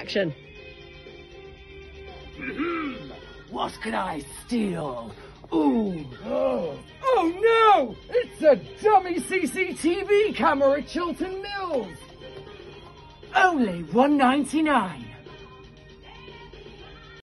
action. what can I steal? Ooh. Oh. oh no! It's a dummy CCTV camera at Chiltern Mills. Only one ninety nine.